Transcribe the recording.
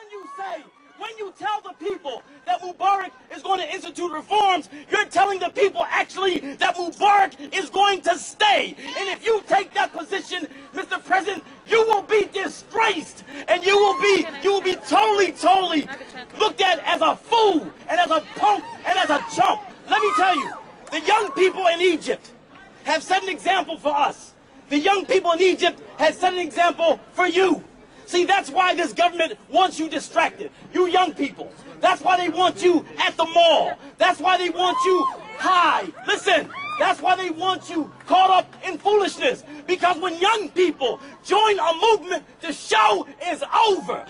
when you say, when you tell the people that Mubarak is going to institute reforms, you're telling the people actually that Mubarak is going to stay. And if you take that position, Mr. President, you will be disgraced and you will be you will be totally, totally looked at as a fool and as a punk and as a chump. Let me tell you, the young people in Egypt have set an example for us. The young people in Egypt have set an example for you. See, that's why this government wants you distracted. You young people. That's why they want you at the mall. That's why they want you high. Listen, that's why they want you caught up in foolishness. Because when young people join a movement, the show is over.